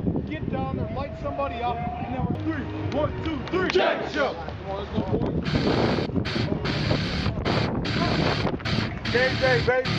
up, get down there, light somebody up, and then we're three, one, two, three, jack jump. Baby.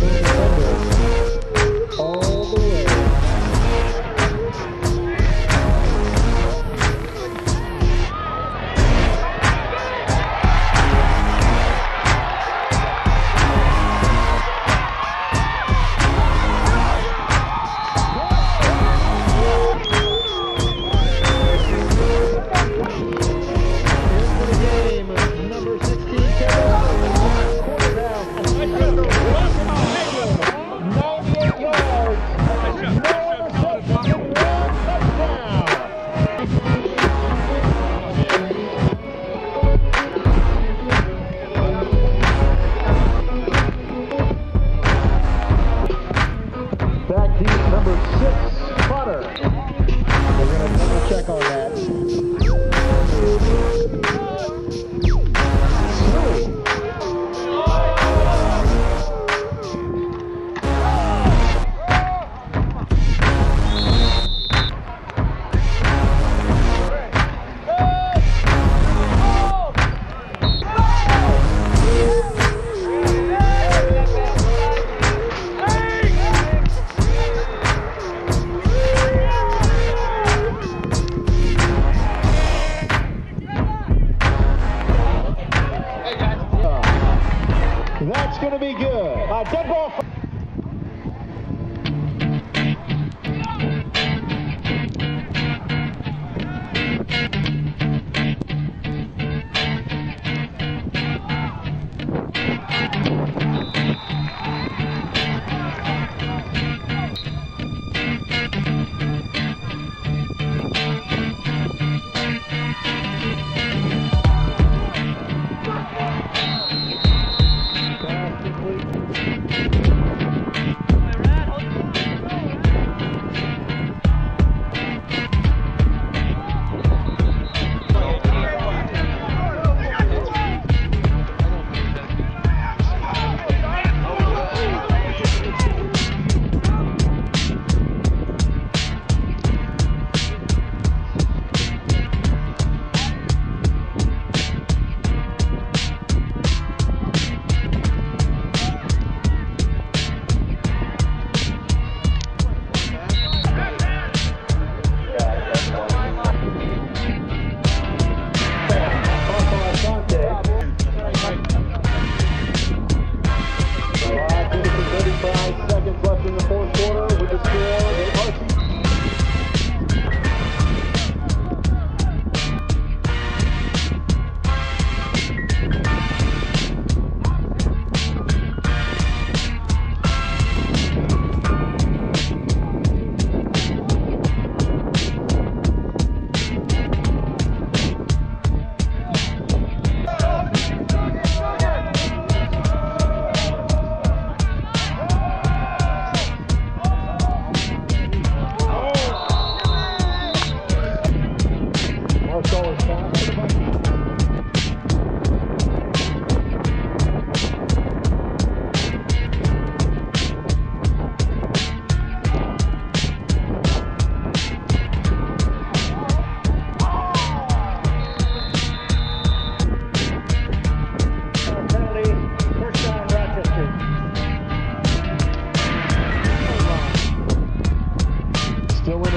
Thank you.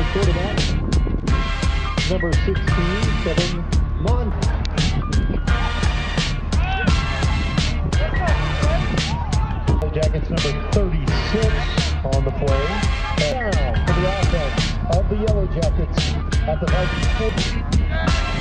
the quarterback, number 16, Kevin Mond. Jackets number 36 on the play. Down for the offense of the Yellow Jackets at the Vikings.